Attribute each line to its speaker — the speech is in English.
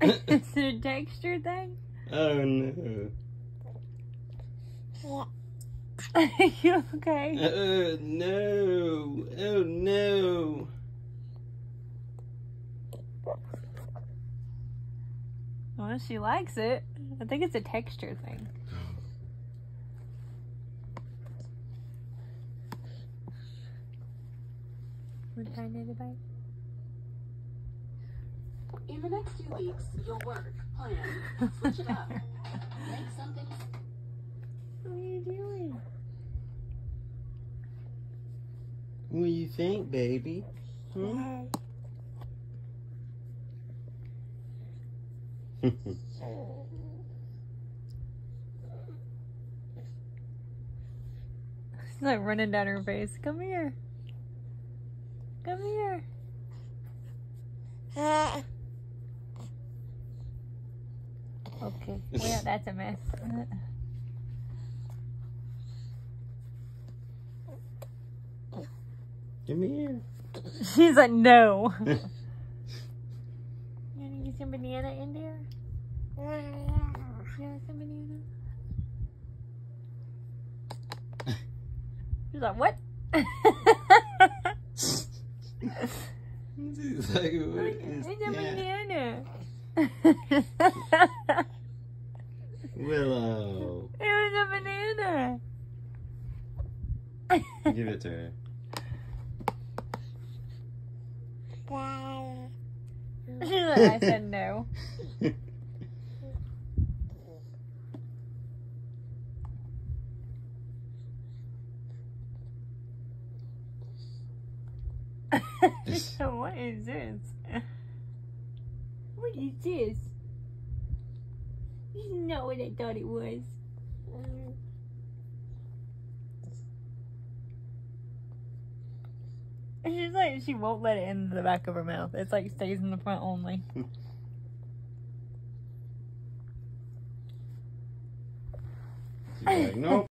Speaker 1: Is it a texture thing?
Speaker 2: Oh no.
Speaker 1: Are you okay?
Speaker 2: Oh no. Oh no.
Speaker 1: Well, she likes it. I think it's a texture thing. What kind did it bite?
Speaker 3: In the next few weeks, you'll work, plan, switch it up, make something.
Speaker 1: What are you doing?
Speaker 2: What do you think, baby? Hmm?
Speaker 1: She's like running down her face. Come here. Come here. Okay. Well, that's a mess.
Speaker 2: Come here.
Speaker 1: She's like, no. You want to get some banana in there? You want some banana? She's like, what?
Speaker 2: It's like, what is that?
Speaker 1: banana.
Speaker 2: Willow.
Speaker 1: It was a banana.
Speaker 2: Give it to her.
Speaker 1: She's like, I said no. what is this? What is this? This is not what I thought it was. She's like, she won't let it in the back of her mouth. It's like stays in the front only.
Speaker 2: She's like, nope.